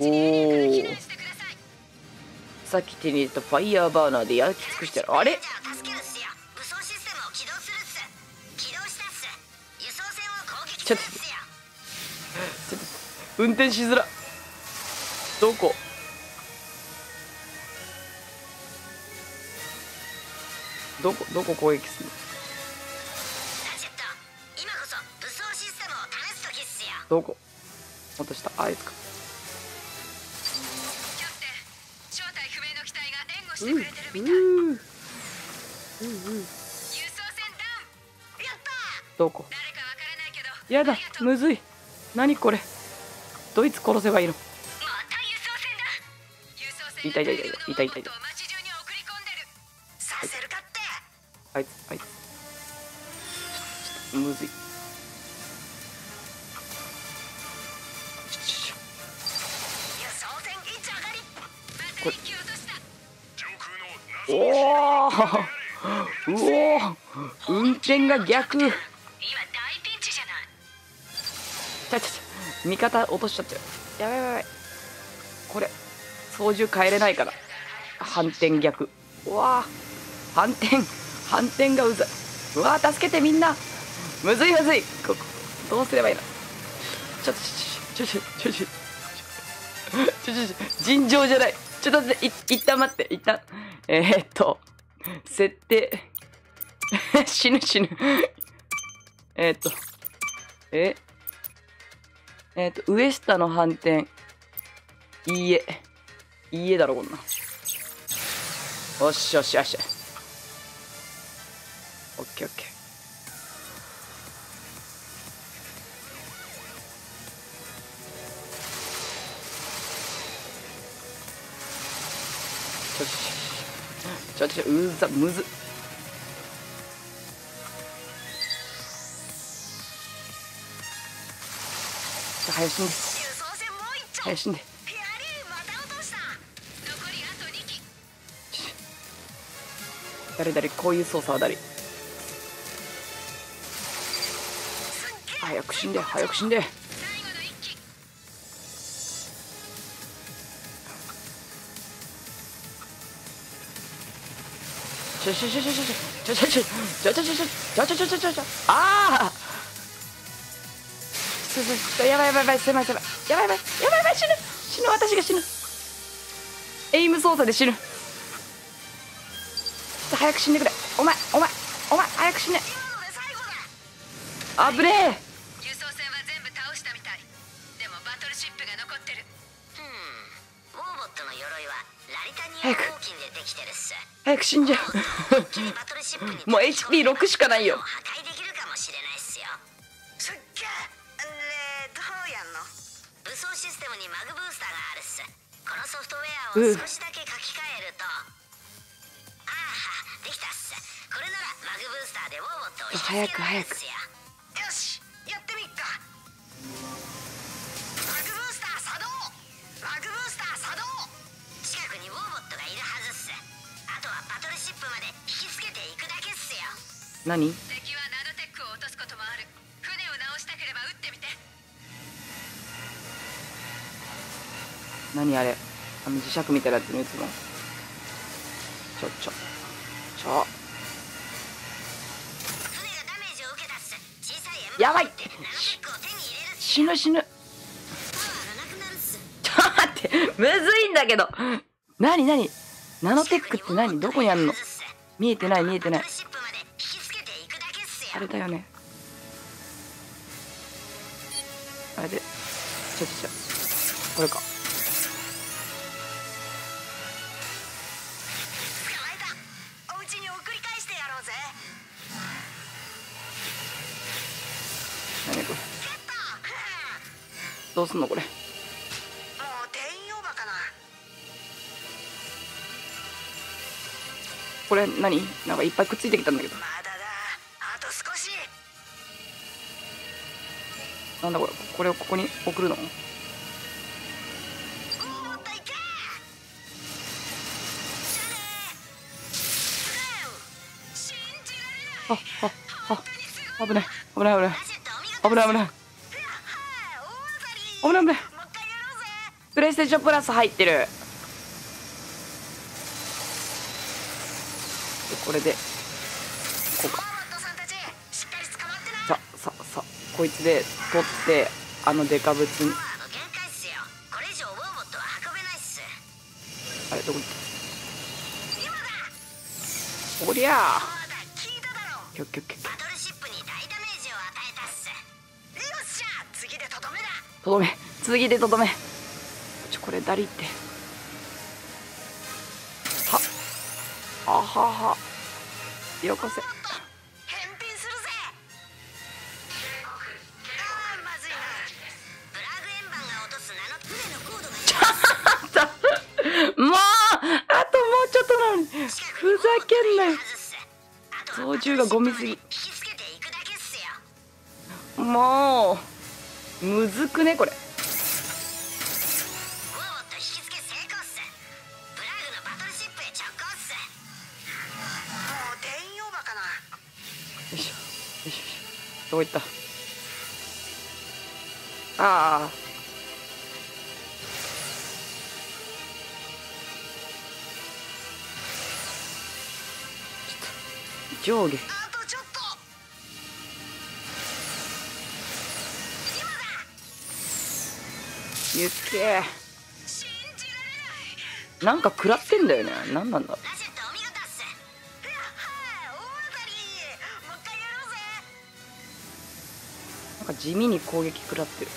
おおさっき手に入れたファイヤーバーナーで焼き尽くしてるあれ？ちょっとちょっと運転しづら。どこ？どこどこ攻撃するどこもっと下あいつかしてくれてるみたい、うんうん。輸送船ダウンやったどこ？誰かわからないけどやだむずい。何これ？どいつ殺せばいいの？また輸送船だ。輸送船いたいたいたいたい。たいたいた街中に送り込んでる。させるかって。あいつあい。むずい。これお運転が逆。ちゃちゃちゃ味方落としちゃったよやばいやばいこれ操縦変えれないから。反転逆。うわ反転反転がうざい。うわ助けてみんな。むずいむずい。ここどうすればいいの？ちょっとちょちょちょちょちょちょちょ尋常じゃないちょっと待ってい一旦待って一旦えー、っと設定。死ぬ死ぬ。え、っと。え？え、っとウエスタの反転いいえ。いいえだろこんな。おっしよしよし。オッケーオッケー。ちゃうざむず。早死んで。早死んで。誰誰こういう操作は誰。早く死んで早く死んで。ちょちょちょちょちょちょちょちょちょちょちょちょちょちょちょちょちょああちょちょちょやばいやばいやばい狭い狭いやばいやばいやばいやばい死ぬ死ぬ私が死ぬエイム操作で死ぬちょっと早く死んでくれお前お前お前早く死ねあぶね輸死んじゃう。もう HP6 しかないよ。このソフトウェアを少しだけ書き換えると、ああできたっす。これならマグブースターでウォーボッ早く早く。何？敵はナノテックを落とすこともある。船を直したければ撃ってみて。何あれ？あの磁石みたいなやつに打つの？ちょちょちょ。やばい！死ぬ死ぬ。ちょっと待って。むずいんだけど。何何？ナノテックって何？どこにあるの？見えてない見えてないあれだよね。あれで。ちょちょちょこれか。捕まえたお家に送り返してやろうぜ。何これ？どうすんのこれ？もう定員オーバーかなこれ何？なんかいっぱいくっついてきたんだけどなんだこれこれをここに送るの？あああ危ない危ない危ない。危ない危ない。危ない危ない。プレイステーションプラス入ってる。これで。こいつで取ってあのデカブツ。にあれどこ行った？おりゃあ。キョッキョッキョッキョバトルシップに大ダメージを与えたっす。よっしゃ次でとどめだ。とどめ。続きでとどめ。ちょこれダリって。はあはは。よこせかなよいしょよいしょよいしょ。どこ行った？ああ上下。ゆっけなんか食らってんだよね。何なんだなんか地味に攻撃食らってる。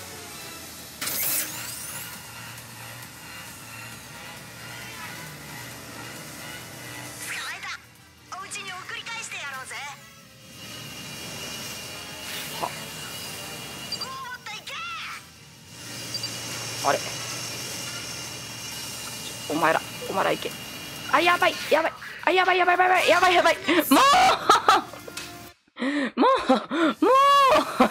いやばい。あやばいやばいやばいやばいやばい。もうもうも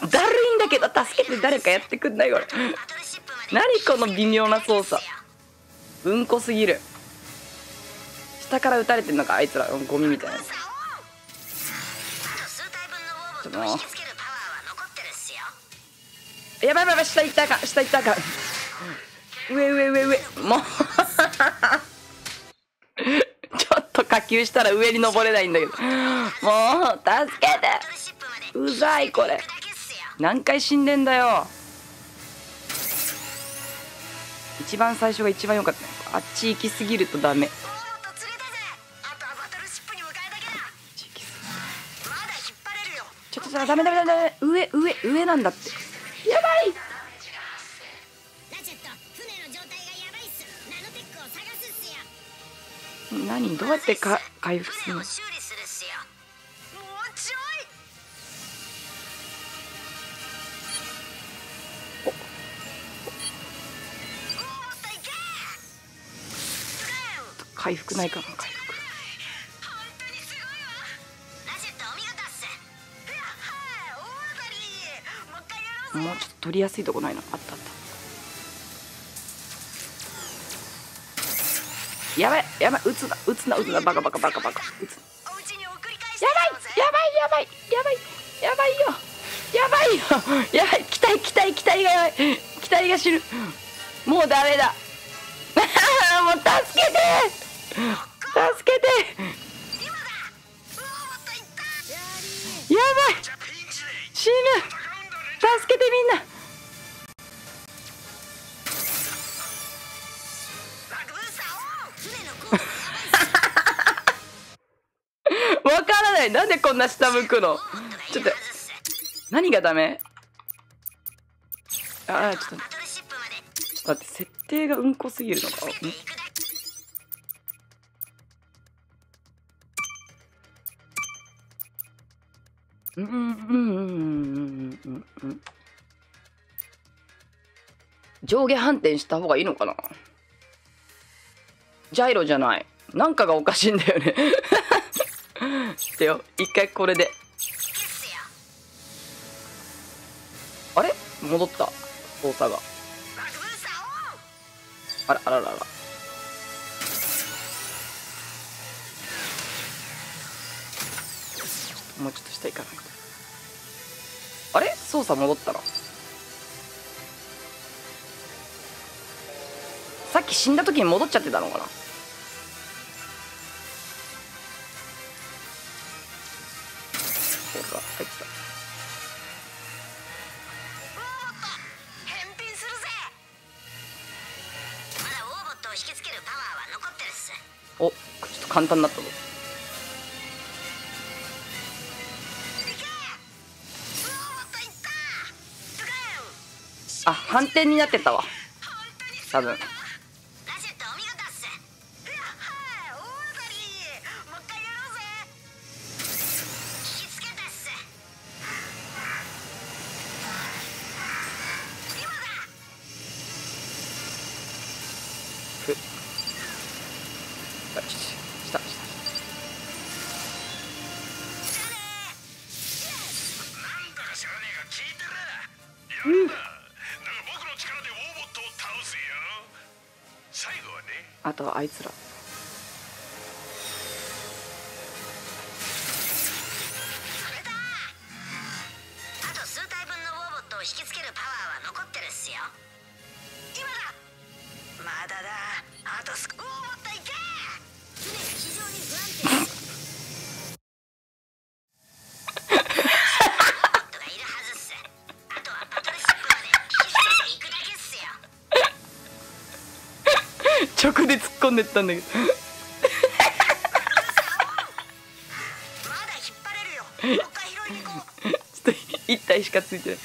うだるいんだけど助けて誰かやってくんない？これ。何この微妙な操作。うんこすぎる。下から撃たれてんのかあいつら。ゴミみたいな。ブースターオンあとやばいやばい下行ったか下行ったか上上上上。もう。ちょっと下級したら上に登れないんだけど。もう助けて。うざいこれ。何回死んでんだよ。一番最初が一番良かった。ねあっち行き過ぎるとダメ。ちょっとさダメダメダメダメ。上上上なんだって何どうやってか回復するの？回復ないかな回復。もうちょっと取りやすいとこないの？あったあった。やばいやばい撃つな撃つな撃つなバカバカバカバカ。撃つやばいやばいやばいやばいやばいよ。やばいよ。やばい機体機体機体がやばい。機体が死ぬ。もうダメだ。もう助けて。助けて。やばい。死ぬ。助けてみんなない。なんでこんな下向くの？ちょっと。何がダメ？あーちょっと。バトルシップまでちょっと待って設定がうんこすぎるのか？うんうんうんうんうんうん。上下反転した方がいいのかな？ジャイロじゃない。なんかがおかしいんだよね。てよ。一回これで。あれ？戻った。操作が。あらあららら。もうちょっと下行かないと。あれ？操作戻ったらさっき死んだ時に戻っちゃってたのかな？簡単だったぞあ反転になってたわ。多分。Швейцера. でったんだけどちょっと1体しかついてない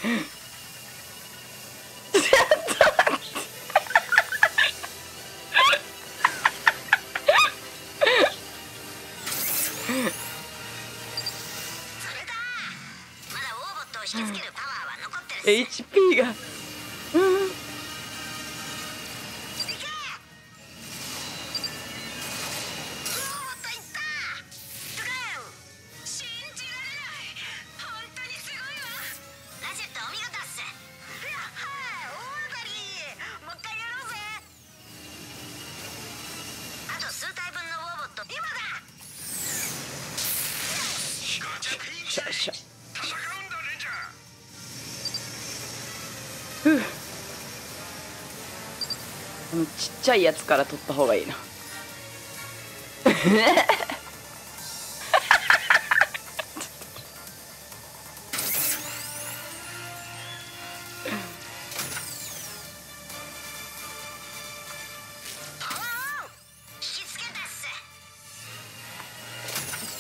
ゃいやつから取った方がいいな。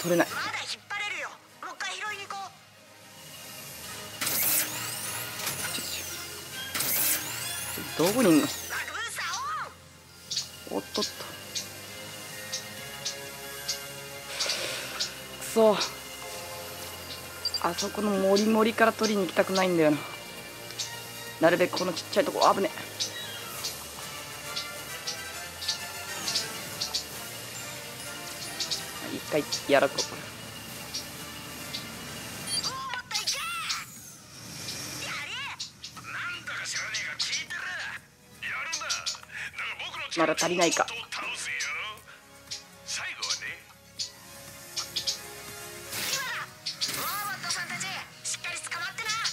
取れない。どこにいるのとっとくそあそこのモリモリから取りに行きたくないんだよな。なるべくこのちっちゃいとこ危ねえ。一回やらこう。まだ足りないか。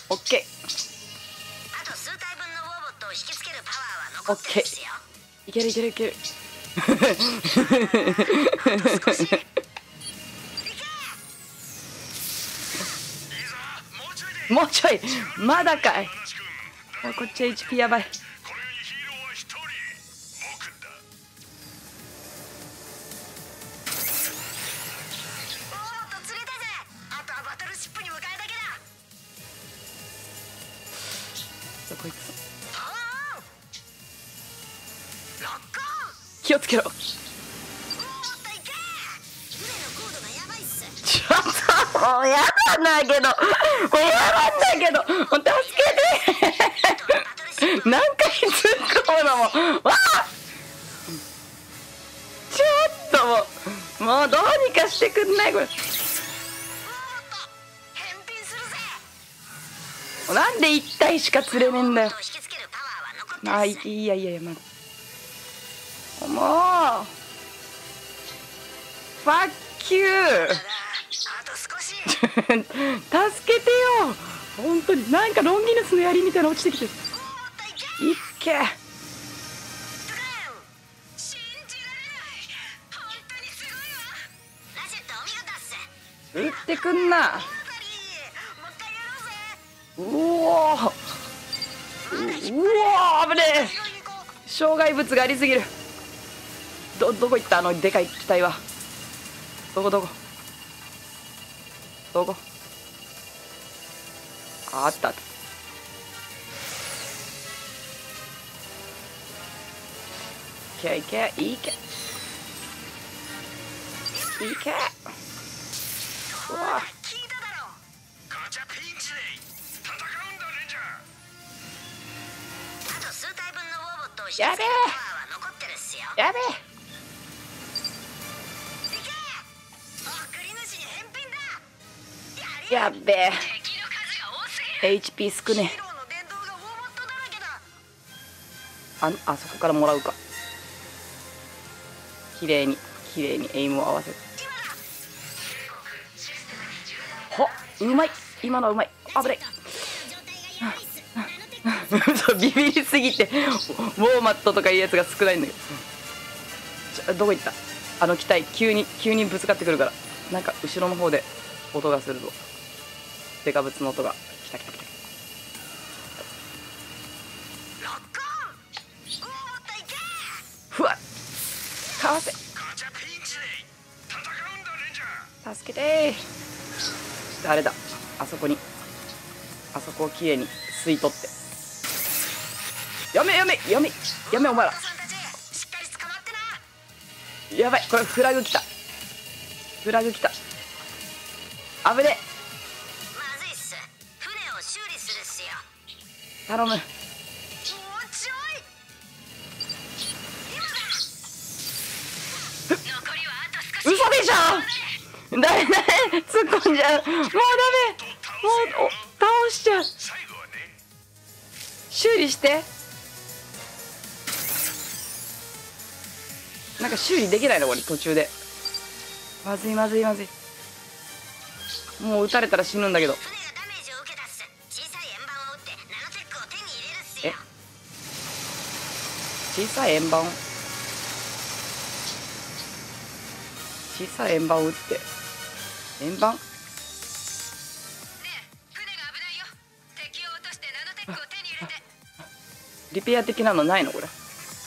オッケー。あと数体分のウォーボットを引きつけるパワーは残ってるんですよ。いけるいけるいける。もうちょい。まだかい。こっちは HP やばい。くんないこれ。なんで1体しか釣れねえんだよ。あいいやいやいやまだ。もう。ファッキュー助けてよ。本当になんかロンギヌスの槍みたいな落ちてきていっけ。一回やろうぜうおーうわ危ねえ。障害物がありすぎる。どどこ行った？あのでかい機体は。どこどこ？どこ？ああった。あったいけいけいけ。いけ。わ聞いただろうやべえ。やべえ。やべえ HP 少ねえ。ああそこからもらうか。綺麗に綺麗にエイムを合わせて。うまい。今のはうまい。危ない。ビビりすぎてウォーマットとかいうやつが少ないんだけど。どこ行った？あの機体急に急にぶつかってくるから。なんか後ろの方で音がするぞ。デカブツの音が。来た来た来た。ふわっ。かわせ助けてーあれだ？あそこに。あそこをきれいに吸い取って。やめやめやめやめお前ら。やばいこれフラグ来た。フラグ来た。危ねまずいっす。船を修理するっすよ。頼む。もうちょい。今だ。残りはあと少し。嘘でしょダメダメ突っ込んじゃう。もうダメ。もうお倒しちゃう。修理して。なんか修理できないのこれ途中で。まずいまずいまずい。もう撃たれたら死ぬんだけど。船がダメージを受けたっす小さい円盤を小さい円盤小さい円盤を撃って円盤。リペア的なのないのこれ。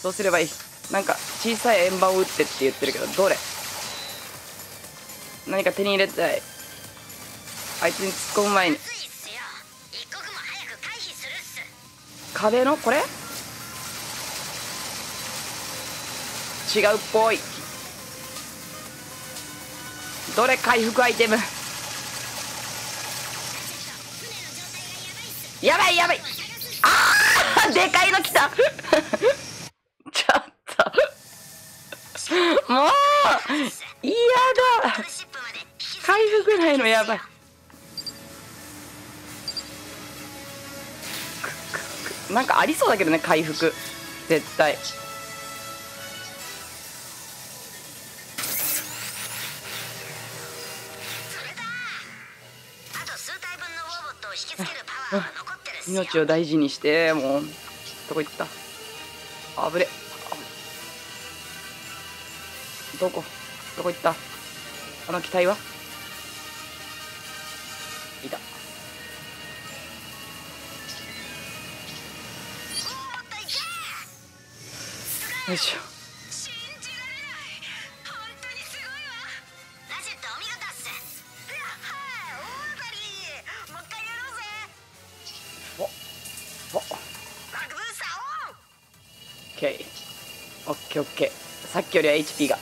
どうすればいい。なんか小さい円盤を撃ってって言ってるけどどれ？何か手に入れたい。あいつに突っ込む前に。壁のこれ？違うっぽいどれ回復アイテム？やばいやばい。あーでかいの来た。ちょっと。もう嫌だ。回復ないのやばい。なんかありそうだけどね回復。絶対。命を大事にしてもうどこ行った。あぶれどこ？どこ行った？あの機体は？いた。よいしょ。ケーオッケー。さっきよりは HP が。く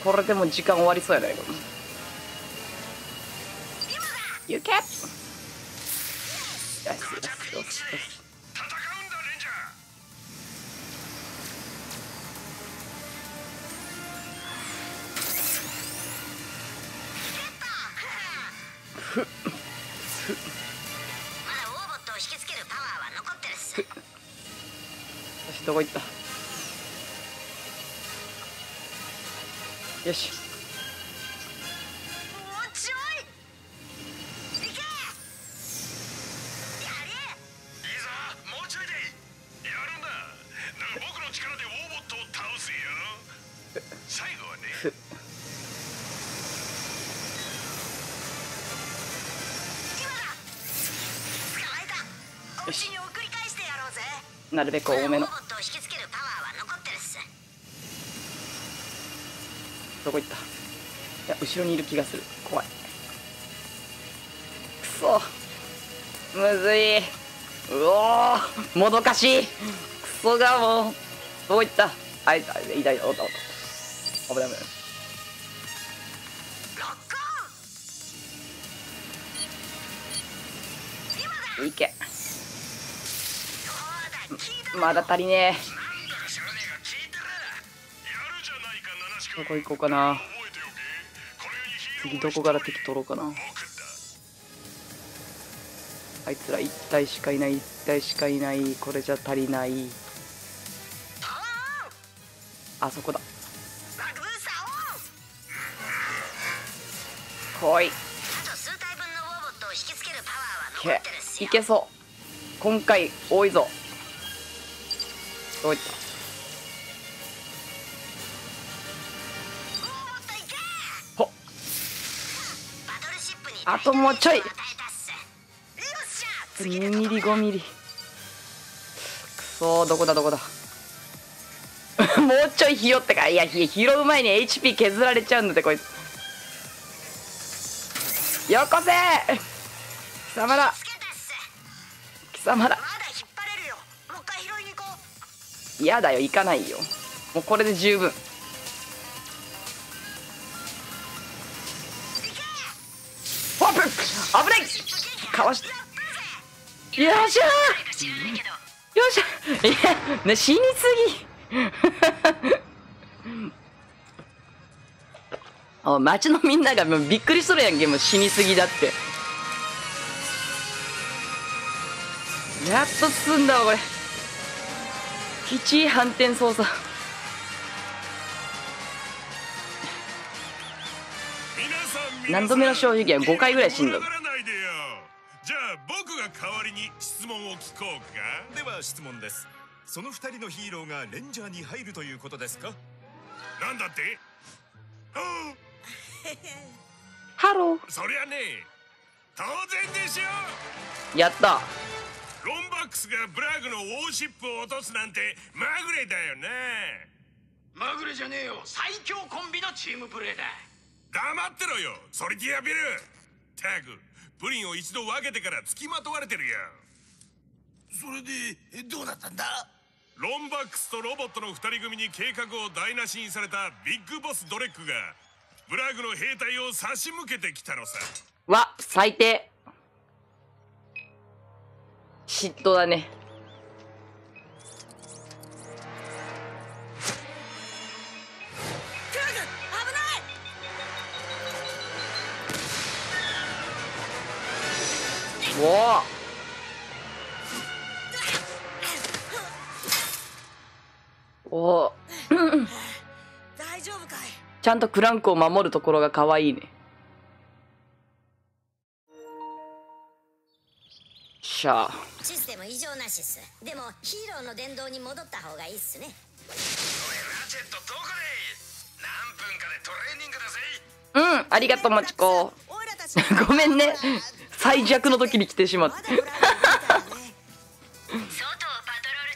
そ。これでも時間終わりそうやねこれ今。だ You cap よしるべく多めの。どこ行った？いや後ろにいる気がする。怖い。くそ。むずい。うおー。もどかしい。くそがもう。どこ行った？あいつあいついたい。たおったおった。危ない危ない。いけまだ足りねえ。どこ行こうかな。次どこから敵取ろうかな。あいつら1体しかいない1体しかいない。これじゃ足りない。あそこだ。来い。いけそう。今回多いぞどういほバトルシップにあともうちょい。与えたっすよっしゃ次2でミリ5ミリ。くそーどこだどこだ？もうちょいひよってか。いやひ拾う前に HP 削られちゃうんだってこいつ。よこせ貴様だ。つけたっす貴様だ嫌だよ行かないよ。もうこれで十分。ホップ危ない。かわしよっしゃよっしゃいやね死にすぎ。あ町のみんながもうびっくりするやんけもう死にすぎだって。やっと進んだわこれ。きちい反転操作。何度目の正直や5回ぐらい死んじゃあ僕が代わりに質問を聞こうか。では質問です。その二人のヒーローがレンジャーに入るということですか？なんだって？ハロー。そりゃね当然でしょ。やったロンバックスがブラグのウォーシップを落とすなんてまぐれだよなまぐれじゃねえよ。最強コンビのチームプレーだ。黙ってろよ。ソリティアビルタグ。プリンを一度分けてから付きまとわれてるよ。それでどうだったんだ？ロンバックスとロボットの二人組に計画を台無しにされたビッグボスドレックがブラグの兵隊を差し向けてきたのさ。わ最低嫉妬だね。クラグ危ない！おおおお。大丈夫かい？ちゃんとクランクを守るところが可愛いねしゃ。あシステム異常なしっすでもヒーローの殿堂に戻った方がいいっすね。おいラチェットどこで何分かでトレーニングだぜ。うんありがとうもちこオイラたちごめんね。最弱の時に来てしまっ外をパトロール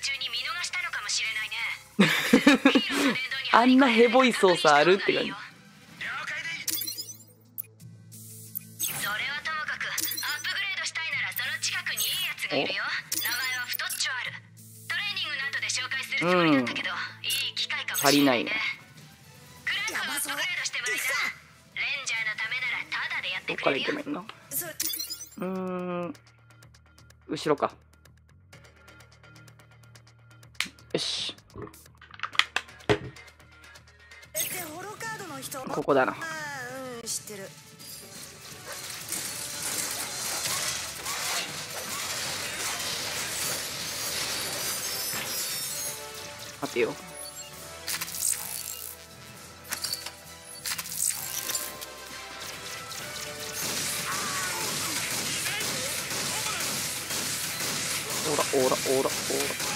中に見逃したのかもしれないねあんなヘボい操作あるって感じらタダでやってどっから行けばいいのそれうーん。後ろか。よし。ここだな。知ってる待てよ。おらおらおらおら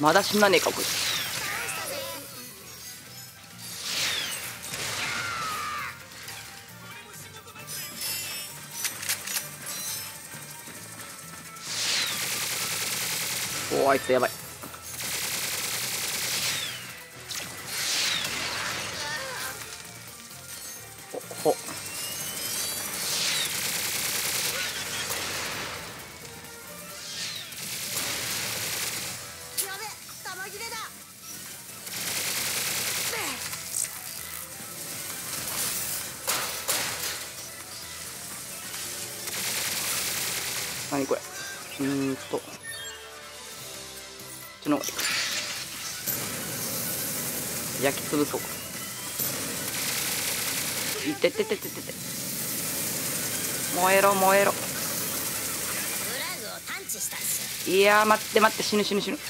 まだ死なねえかこいつ。おおあいつやばい。焼き潰そうかいてててててて。燃えろ燃えろ。いやー待って待って死ぬ死ぬ死ぬ。こ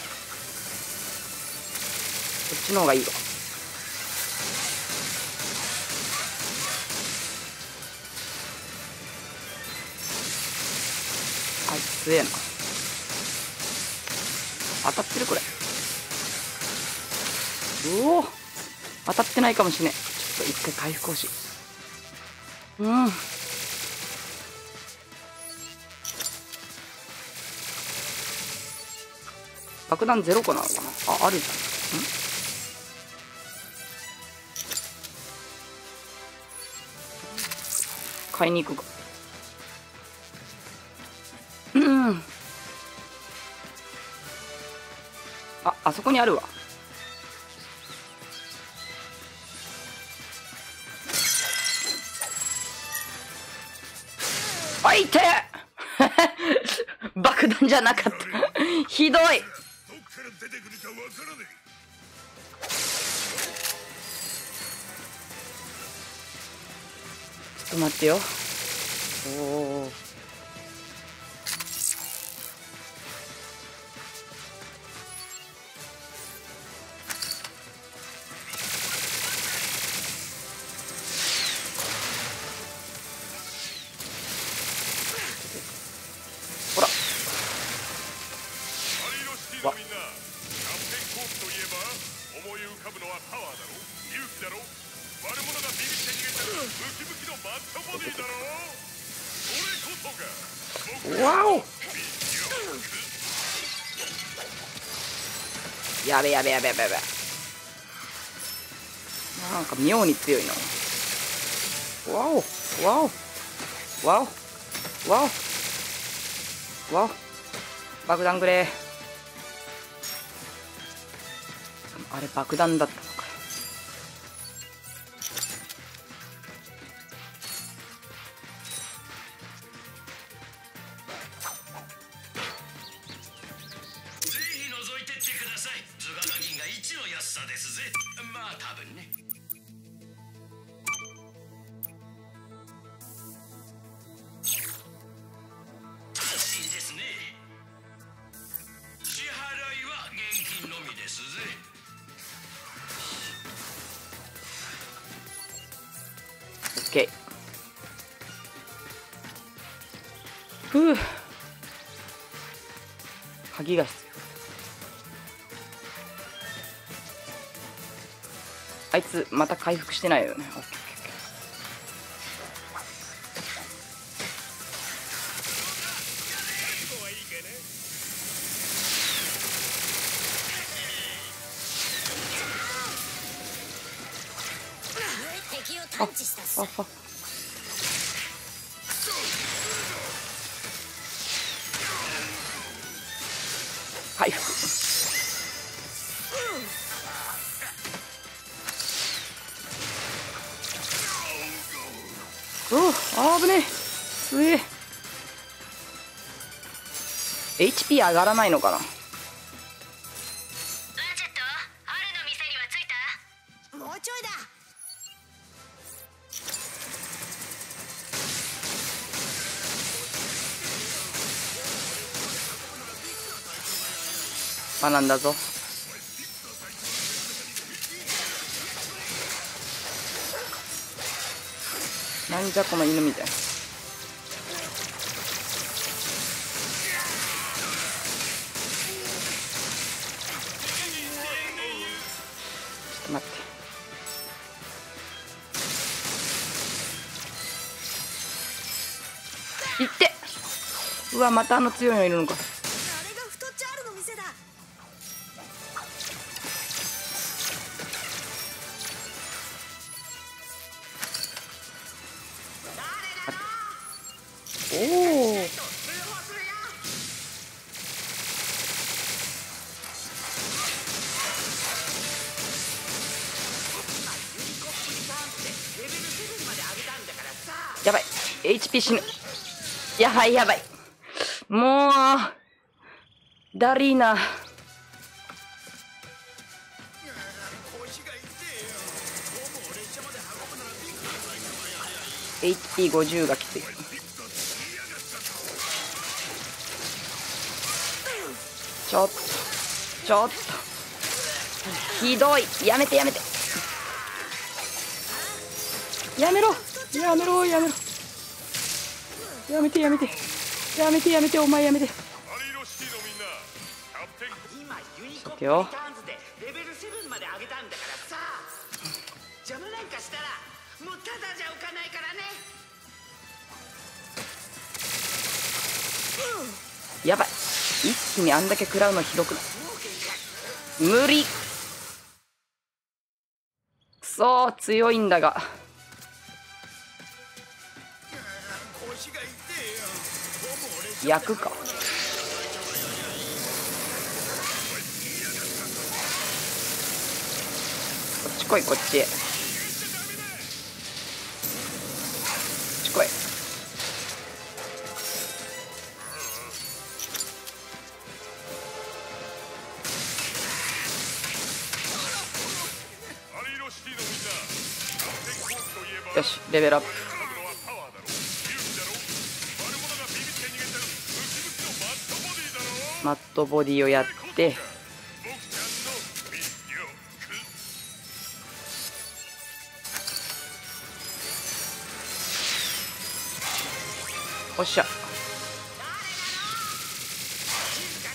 っちの方がいいわ。あいつ強えな。当たってるこれ。うお当たってないかもしれん。ちょっと一回回復欲し。いうん。爆弾ゼロ個なのかな？ああるじゃん。ん？買いに行くか。うん。ああそこにあるわ。なかった。ひどい。ちょっと待ってよ。やべやべやべやべやべ。なんか妙に強いな。わおわお。わおわお。わお。爆弾くれ。あれ爆弾だった。つまた回復してないよね。あっあ。っ上がらないのかな？学んだぞ。なんじゃこの犬みたい。なうわまたあの強いのいるのか。やばい。HP 死ぬ。やばいやばいダリーナ HP50 がきついちょっとちょっと。ひどい。やめてやめて。やめろ。やめろやめろ。やめてやめて。やめてやめてお前やめて。よ。リターンズでレベル7まで上げたんだからさ。邪魔なんかしたらもうただじゃ浮かないからね。やばい。一気にあんだけ食らうのひどくない？無理。くそー強いんだが。焼くかこいこっちへ。こっち来い。よしレベルアップ。マットボディをやっておっしゃ。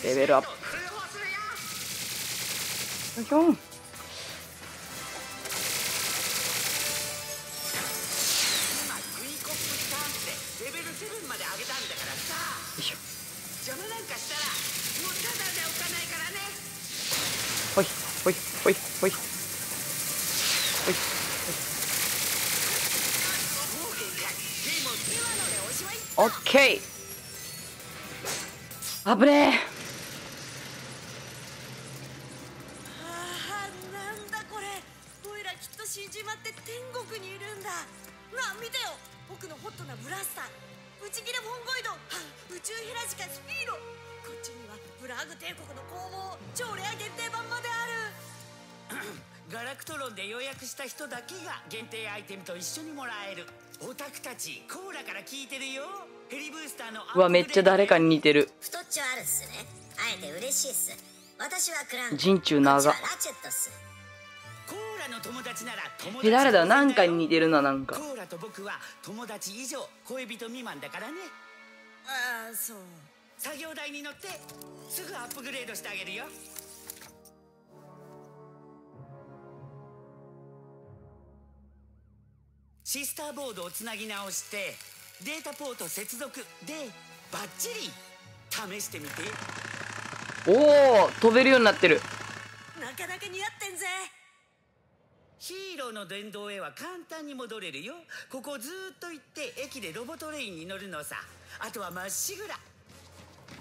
レベルアップ。ひょんよ今ユニコップリターンズでレベル7まで上げたんだからさいしょ。邪魔なんかしたらもうただじゃ浮かないからねほいほいほいほいほいオッケー危ねえ。ああなんだこれ。オイラきっと死んじまって天国にいるんだ。なあ見てよ。僕のホットなブラスター。ブチギレフォンゴイドはあ宇宙ヘラジカスピーロこっちにはブラーグ帝国の工房。超レア限定版まである。ガラクトロンで予約した人だけが限定アイテムと一緒にもらえるオタクたちコーラから聞いてるよ。ヘリブースターのうわめっちゃ誰かに似てる。太っちょあるっすね。会えて嬉しいっす。私はクラン人中長ラチェットっす。コーラの友達なら友達え誰だ？なんかに似てるななんか。コーラと僕は友達以上恋人未満だからね。ああそう。作業台に乗ってすぐアップグレードしてあげるよシスターボードをつなぎ直してデータポート接続でバッチリ試してみて。おお飛べるようになってる。なかなか似合ってんぜ。ヒーローの殿堂へは簡単に戻れるよ。ここずーっと行って駅でロボトレインに乗るのさ。あとはまっしぐら。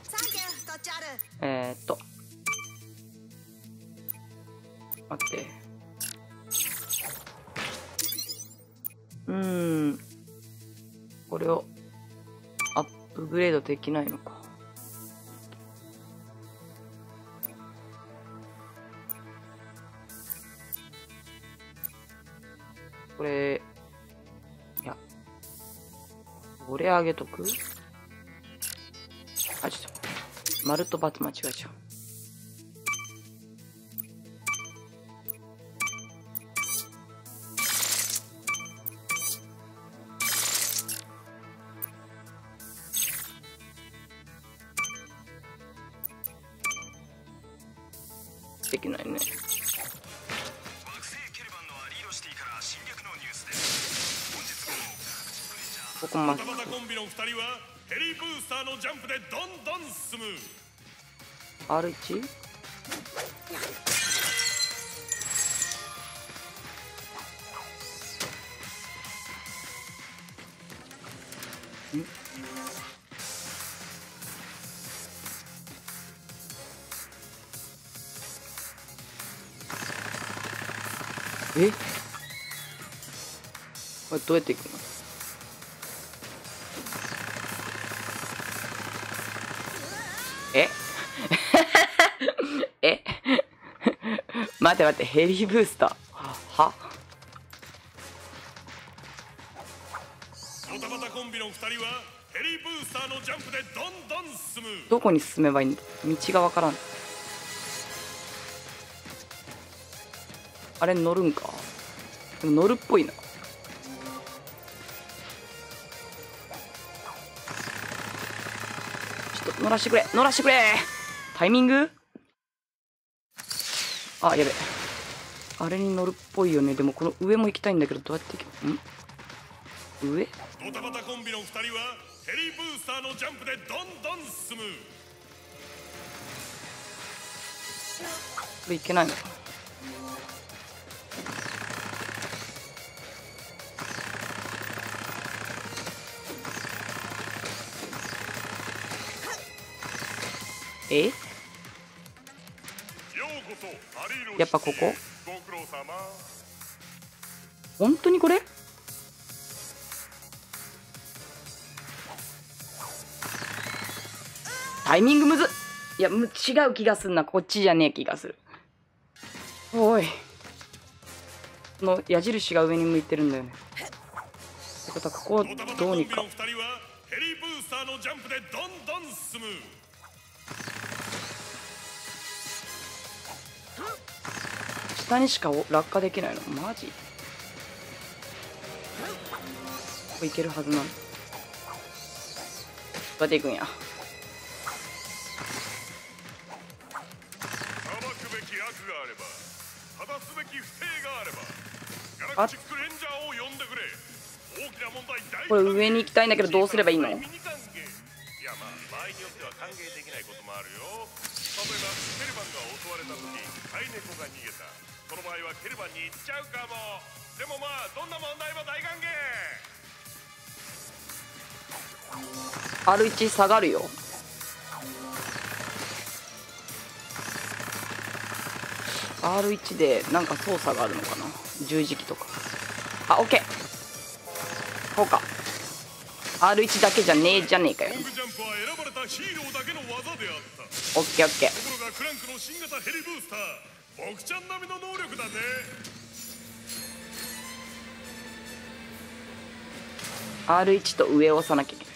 サンキュー太っちょある。えー、っと。待ってうん。これをアップグレードできないのか。これいやこれあげとく？あちょっと丸と×間違えちゃう。プでどんどん進む。R1? え？これどうやっていくの？待って待ってヘリーブースター。は？ドタバタコンビの2人は？ヘリブースターのジャンプでどんどん進むどこに進めばいいんだ道がわからん。あれ乗るんか？でも乗るっぽいな。ちょっと乗らしてくれ乗らしてくれ。タイミング？あやべ。あれに乗るっぽいよね。でもこの上も行きたいんだけどどうやって行け？ん？上？こドタバタコンビの2人はヘリブースターのジャンプでどんどん進む。れ行けないのか。なえ？やっぱここ？本当にこれ？タイミングむず。っいやむ違う気がすんな。こっちじゃねえ気がする。おい。この矢印が上に向いてるんだよね。ってことはここをどうにか。コンビの2人はヘリブースターのジャンプでどんどん進む下にしかお落下できないの？マジ？ここ行けるはずなの。どうや。っ。て行くんやあこれ上に行きたいんだけどどうすればいいの？いやまあ場合によっては歓迎できないこともあるよ。例えばケルバンが襲われた時飼い猫が逃げたその場合はケルバンに行っちゃうかも。でもまあどんな問題も大歓迎。R1 下がるよ。R1 でなんか操作があるのかな？十字キーとか。あオッケー。こうか。R1 だけじゃねえじゃねえかよ。オッケーオッケー。ところがクランクの新型ヘリブースター僕ちゃん並みの能力だね。R1 と上を押さなきゃいけない。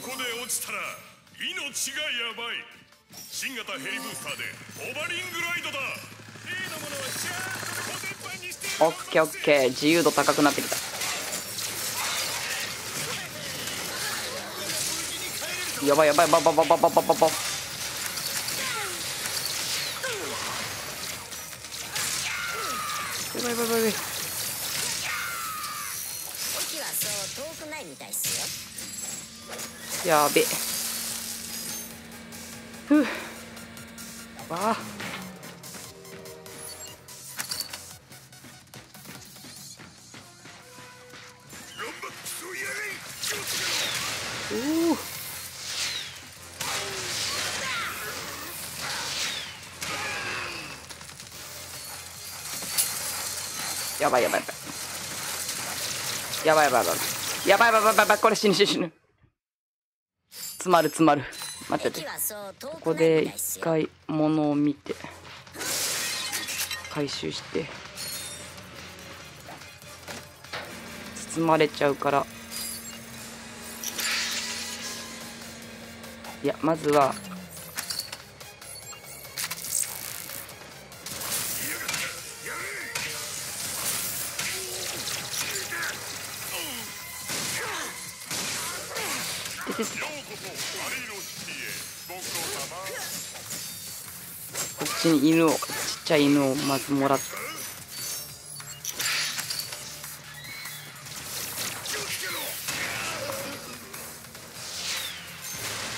ここで落ちたら命がやばい。新型ヘリブースターでオバリングライドだ。例のものはちゃんとコテンパンにしてオッケーオッケー。自由度高くなってきたやばいやばいやばいやばいやばいやばいやばいやばいやば。いやばいやばいやばい。駅はそう遠くないみたいっすよやべ。ふう。わあ。ばいやばいやばい。やばいやばいやばいやばい。やばいやばいやばいこれ死ぬ死ぬ詰まる詰まる。待ってて。ここで一回物を見て回収して。包まれちゃうから。いやまずはこっちに犬をちっちゃい犬をまずもらって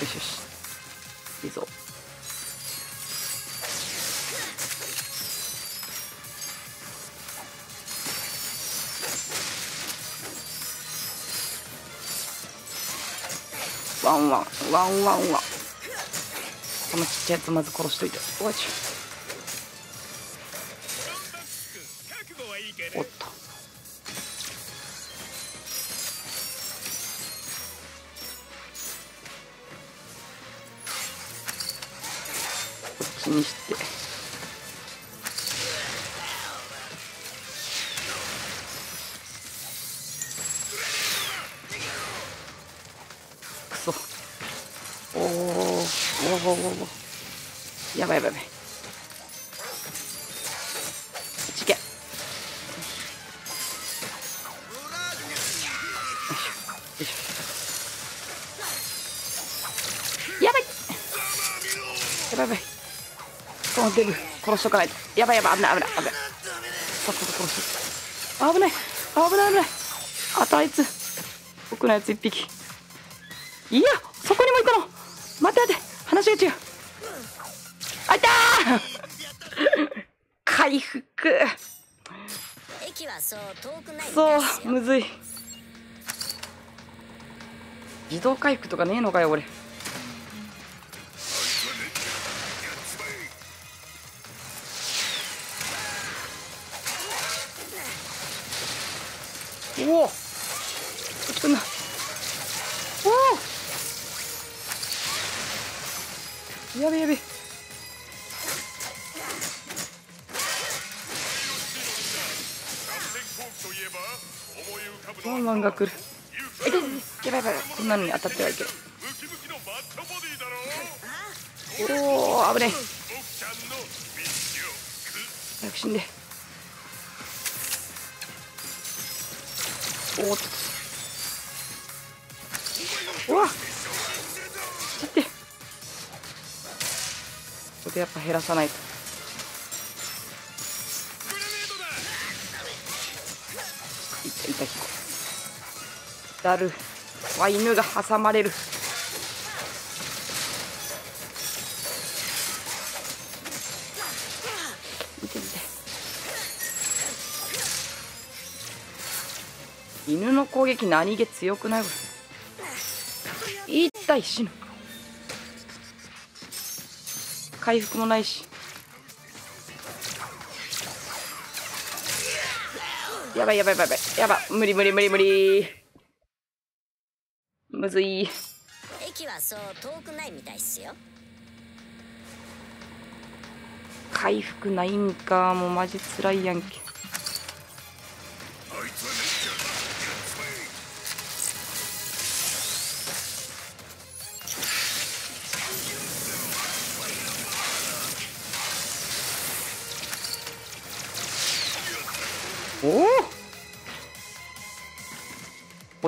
よしよし。いいぞ。ワンワンワンワンワンこのちっちゃいやつまず殺しといて。おいしょ殺しとかない。とやばいやばい。危ない危ない危ない。殺す危ない。危ない危ない。あとあいつ。僕のやつ一匹。いやそこにもいたの。待って待って。話が違う。あいたー。回復。そうむずい。自動回復とかねえのかよ俺おお。こっち来んなおお。やべやべワンワンが来る。やばいやばいこんなのに当たってはいけない。ムキムキのマッチョボディだろおお危ねえ早く死んで。おーっとうわ。っちょっとここでやっぱ減らさないと。いたいたヒコだる。わ犬が挟まれる。撃何気強くないこれ痛い死ぬ回復もないし。やばいやばいやばい。やば無理無理無理無理。むずい。駅はそう遠くないみたいっすよ。回復ないんか。もうマジ辛いやんけ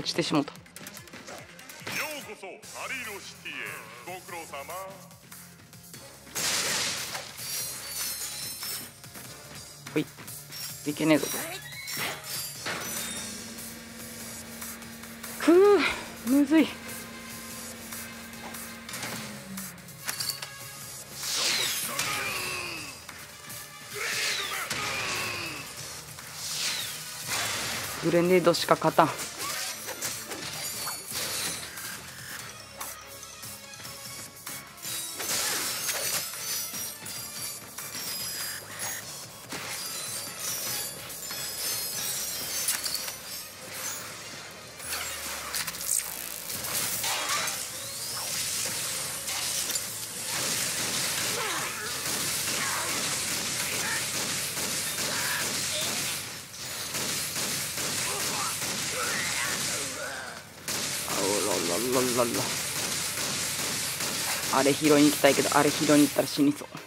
落ちてしもた。ようこそハリーロシティへ。ご苦労様。ほい。いけねえぞ。くうむずい。グレネードしか勝たんれ拾いに行きたいけどあれ拾いに行ったら死にそううう。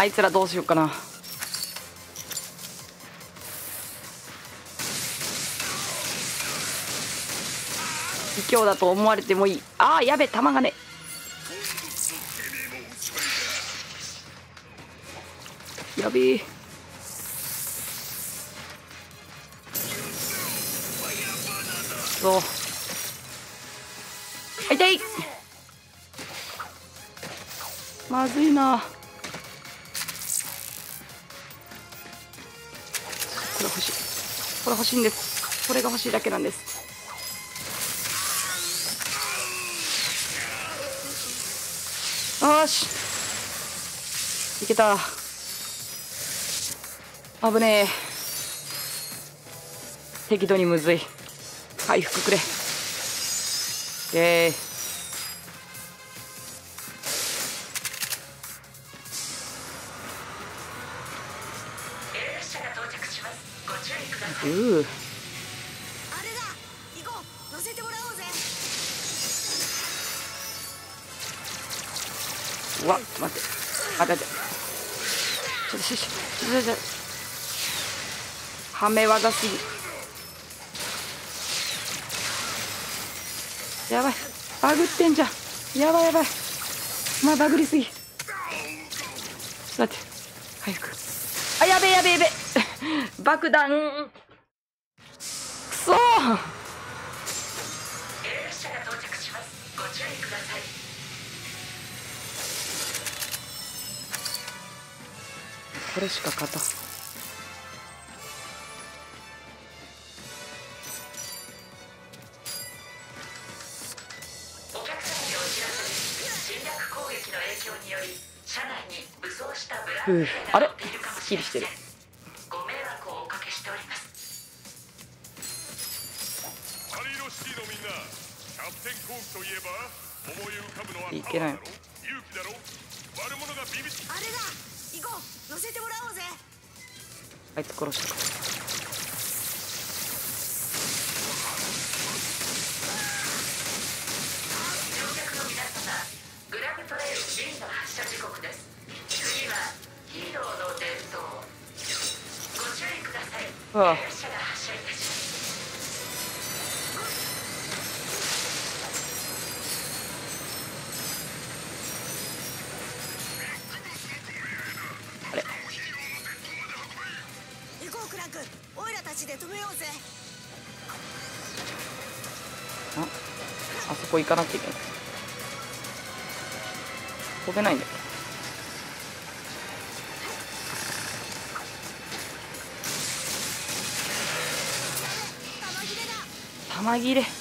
あいつらどうしようかな。卑怯だと思われてもいい。ああやべ弾がねやべえ。そう。痛い。まずいな。これ欲しいんです。これが欲しいだけなんです。よし。いけた。危ねえ。適度にむずい。回復くれ。えー、技すぎ。やばい。バグってんじゃん。やばいやばい。お前バグりすぎ。待って。回復あやべえやべえやべえ。爆弾。くそー。これしか勝たうあれ？すっきりしてる。カリーロシティのみんなキャプテンコークといえば思い浮かぶのはいけない。パワーだろ？勇気だろ？悪者がビあれだ行こう。乗せてもらおうぜ。あいつ殺した。グラブトレイル B の発射時刻ですああ。あれ。行こうクランクオイラたちで止めようぜああそこ行かなきゃいけない。飛べないんだよ玉切れ。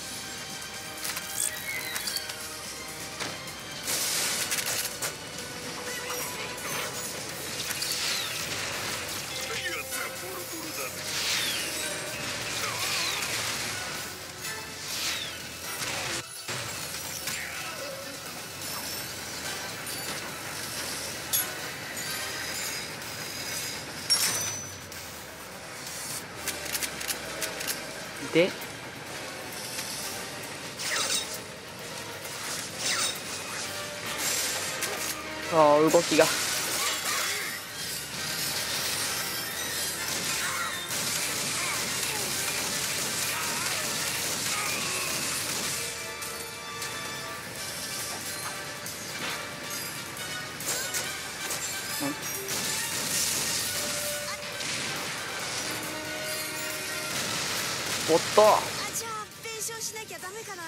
おっと。あじゃあ弁償しなきゃダメかな。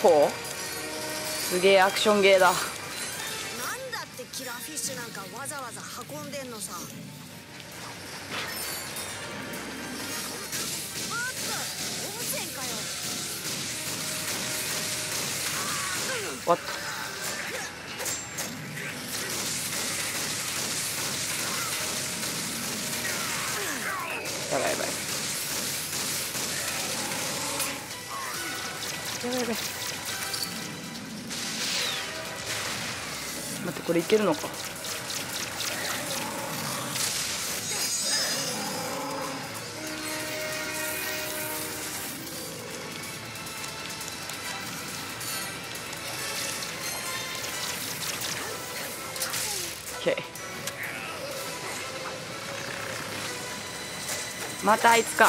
ほう。すげえアクションゲーだ。なんだってキラーフィッシュなんかわざわざ運んでんのさ。わっやばいやばい。やばいやばい。待ってこれいけるのか。またあいつか。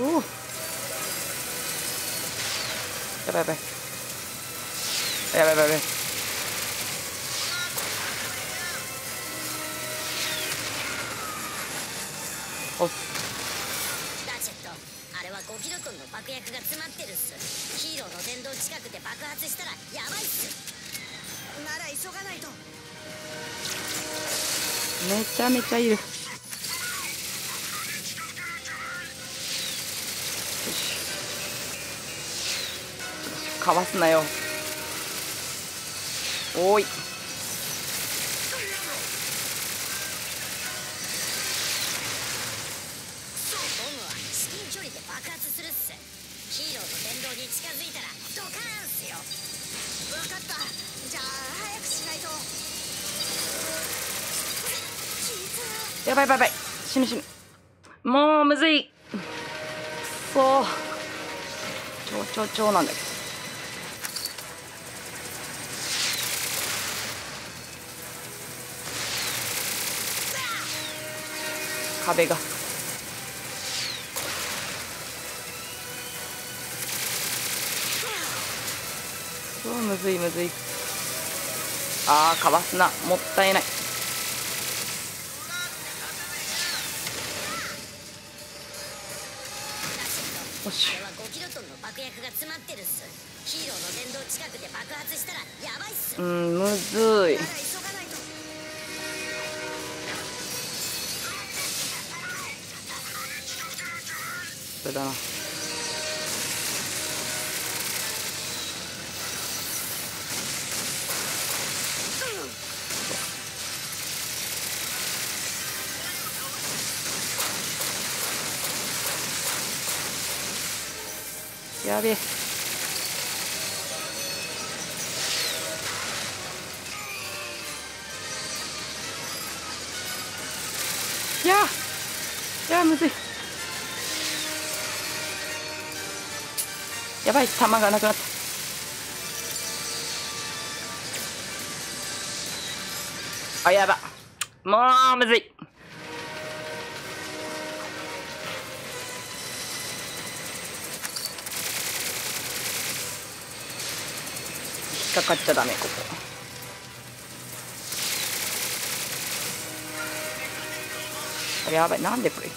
おおやばい。やばいやばいやばい。ちゃいる。よし。かわすなよ。おーい。やばいやばいやばい。死ぬ死ぬ。もうむずい。くそ超超超なんだけど。壁が。そうむずいむずい。あーかわすな。もったいない。れは5キロトンの爆薬が詰まってるっす。ヒーローの電動近くで爆発したらやばいっす。うんむずい。やばい弾がなくなった。あやば。もうむずい。引っかかっちゃダメここ。あやばい。なんでこれ？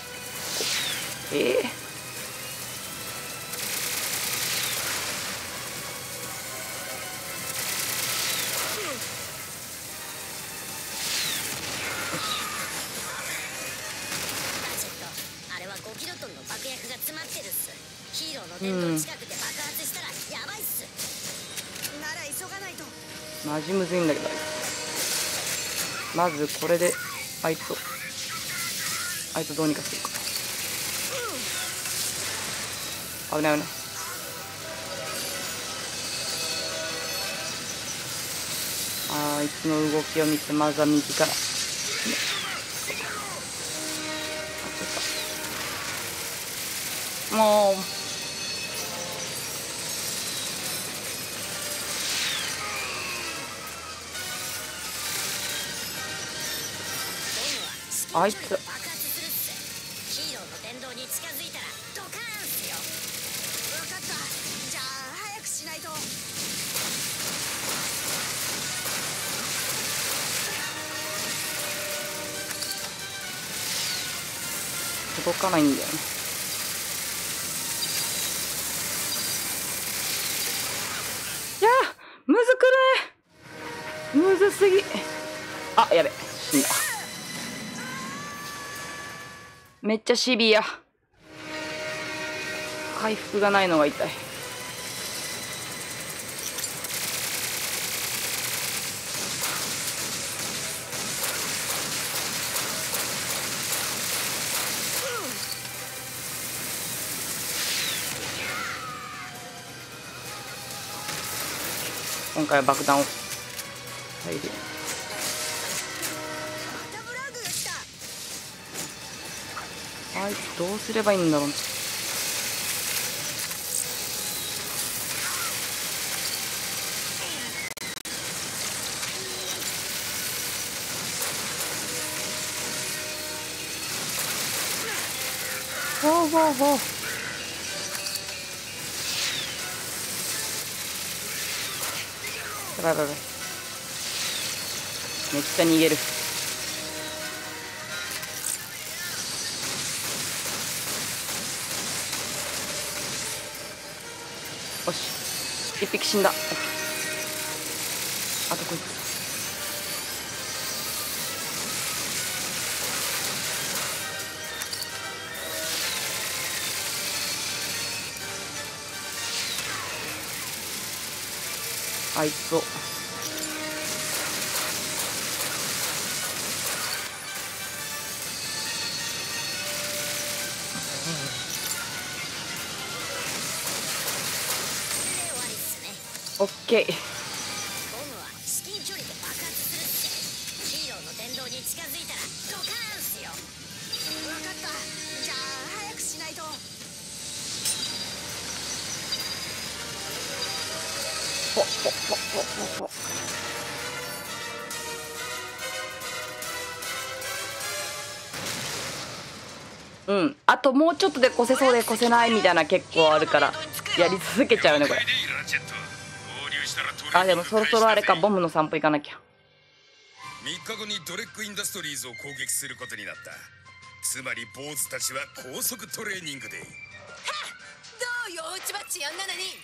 ええラジむずいんだけど。まずこれであいつをあいつどうにかするか危ない危ない。あいつの動きを見てまずは右から。あいつ。動に近づいたらドカーンっすよ。分かった。じゃあ早くしないと。届かないんだよねゃシビア。回復がないのが痛い。今回は爆弾を。入れはいどうすればいいんだろう。ほうほうほう。めっちゃ逃げる。一匹死んだ。あとこいつ。あいつを。早くしないとほほほほほほうん。あともうちょっとで越せそうで越せないみたいな結構あるからやり続けちゃうねこれあでもそろそろあれかボムの散歩行かなきゃ。3日後にドレック・インダストリーズを攻撃することになった。つまり坊主たちは高速トレーニングで。どうよ落ちバッチやんなのに。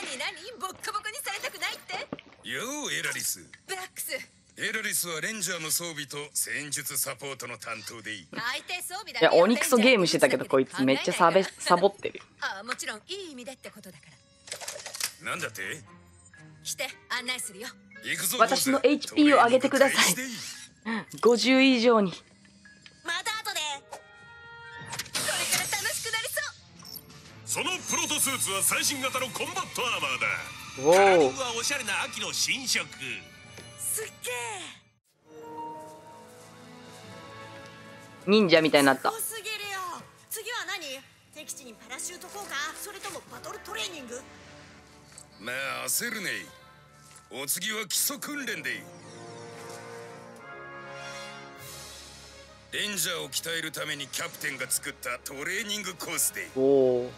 何何？ボッコボコにされたくないって？ようエラリス。ブラックス。エラリスはレンジャーの装備と戦術サポートの担当でいい。相手装備だいやオニクソゲームしてたけどこいつめっちゃサベサボってる。あもちろんいい意味でってことだから。なんだって？来て案内するよ。行くぞ私の HP を上げてください。トレーニング開始で50以上に。また後で。これから楽しくなりそう。そのプロトスーツは最新型のコンバットアーマーだ。おお。はおしゃれな秋の新色。すっげ忍者みたいになった。多すぎるよ。次は何？敵地にパラシュート降下？それともバトルトレーニング？まあ焦るね。お次は基礎訓練でレンジャーを鍛えるためにキャプテンが作ったトレーニングコースでおお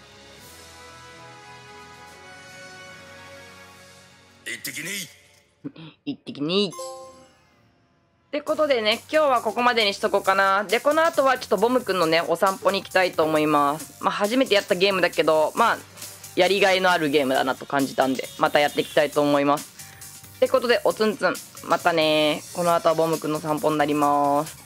行ってきね一滴にってことでね今日はここまでにしとこうかな。でこの後はちょっとボムくんのねお散歩に行きたいと思います。まあ初めてやったゲームだけどまあやりがいのあるゲームだなと感じたんでまたやっていきたいと思います。ってことでおつんつんまたねー。この後はボムくんの散歩になります。